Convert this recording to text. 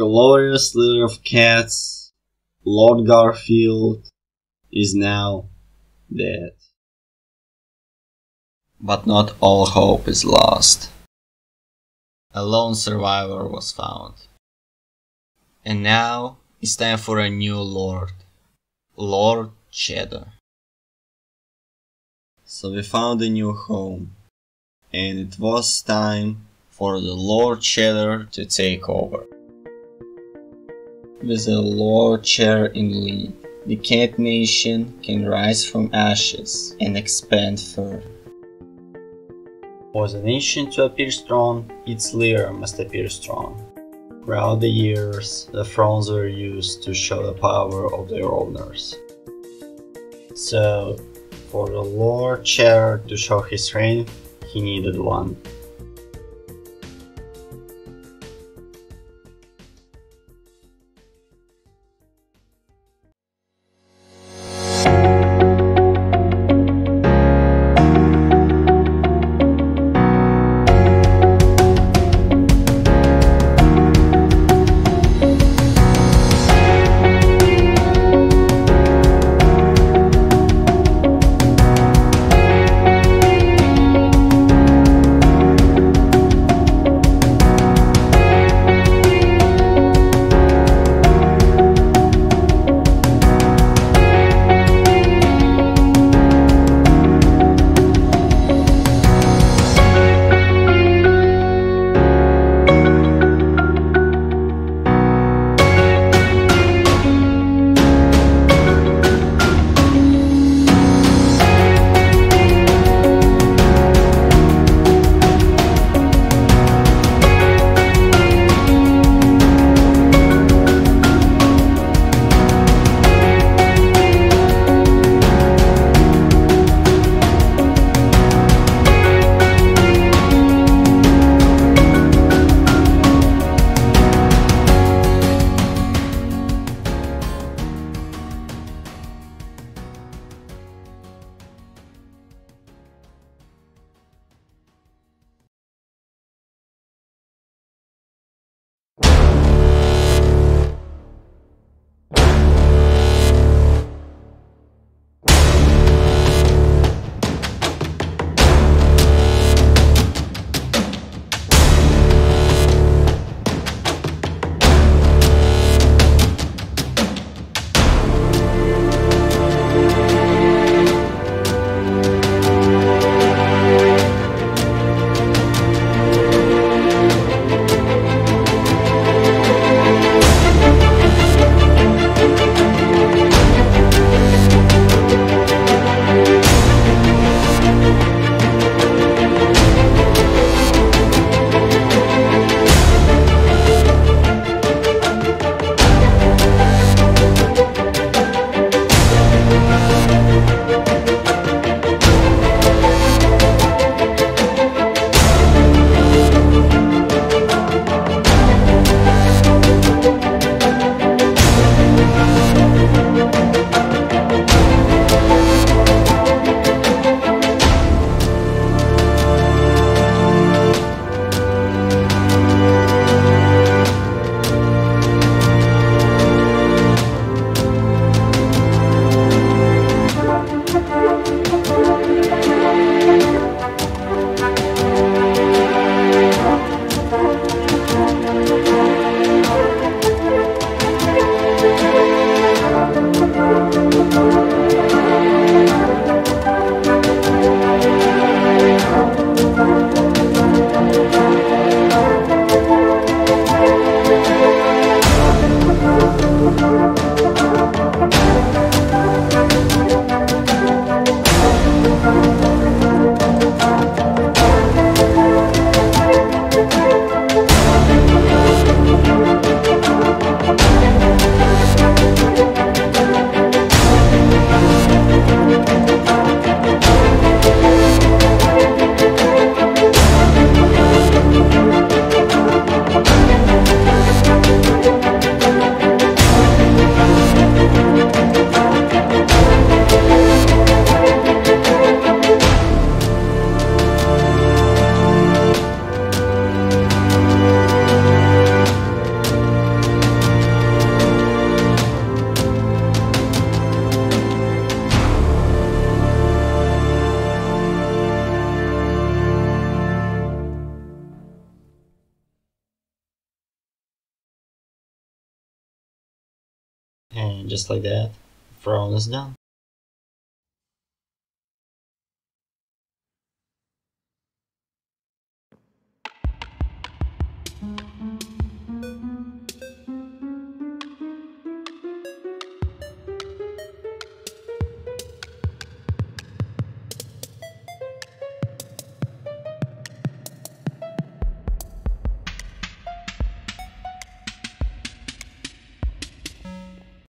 Glorious litter of cats, Lord Garfield, is now dead. But not all hope is lost. A lone survivor was found. And now it's time for a new lord, Lord Cheddar. So we found a new home, and it was time for the Lord Cheddar to take over. With a Lord Cheddar in lead, the cat nation can rise from ashes and expand further. For the nation to appear strong, its leader must appear strong. Throughout the years, the thrones were used to show the power of their owners. So, for the Lord Cheddar to show his reign, he needed one. And just like that, throne is done.